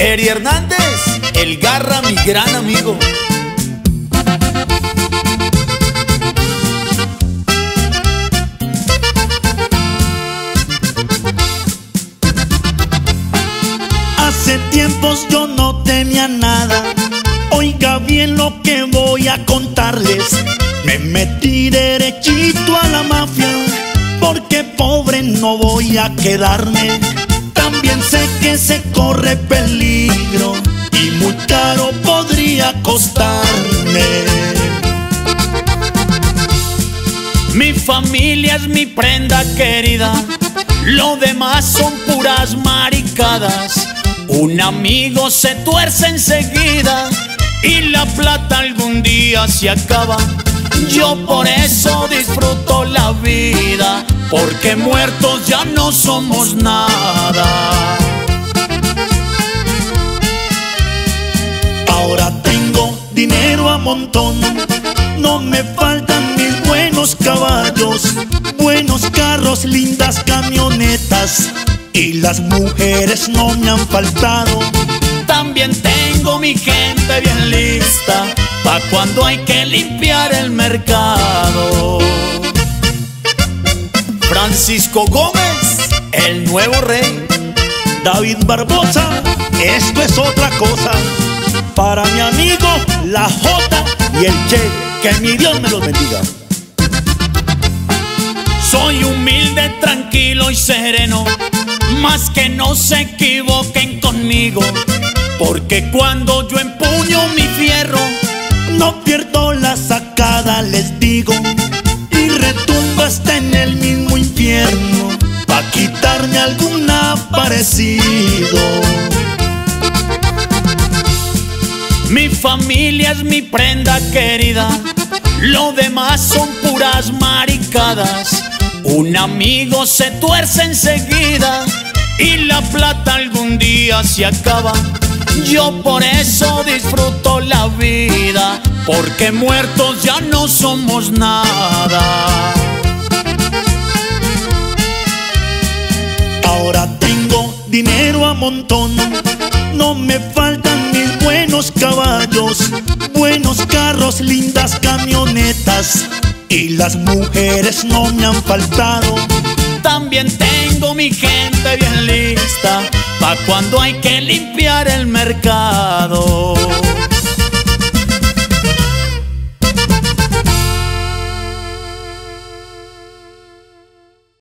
Eri Hernández, el garra, mi gran amigo. Hace tiempos yo no tenía nada. Oiga bien lo que voy a contarles. Me metí derechito a la mafia. Porque pobre no voy a quedarme. Sé que se corre peligro. Y muy caro podría costarme. Mi familia es mi prenda querida, lo demás son puras maricadas. Un amigo se tuerce enseguida y la plata algún día se acaba. Yo por eso disfruto la vida, porque muertos ya no somos nada. No me faltan mis buenos caballos, buenos carros, lindas camionetas y las mujeres no me han faltado. También tengo mi gente bien lista, pa' cuando hay que limpiar el mercado. Francisco Gómez, el nuevo rey. David Barbosa, esto es otra cosa. Para mi amigo La J y el Che, que mi Dios me los bendiga. Soy humilde, tranquilo y sereno, más que no se equivoquen conmigo, porque cuando yo empuño mi fierro, No pierdo la sacada, les digo, y retumba hasta en el mismo infierno, pa' quitarme algún parecido. Familia es mi prenda querida, lo demás son puras maricadas. Un amigo se tuerce enseguida y la plata algún día se acaba. Yo por eso disfruto la vida, porque muertos ya no somos nada. Ahora tengo dinero a montón, no me faltan mis buenos caballos, buenos carros, lindas camionetas y las mujeres no me han faltado. También tengo mi gente bien lista, pa' cuando hay que limpiar el mercado.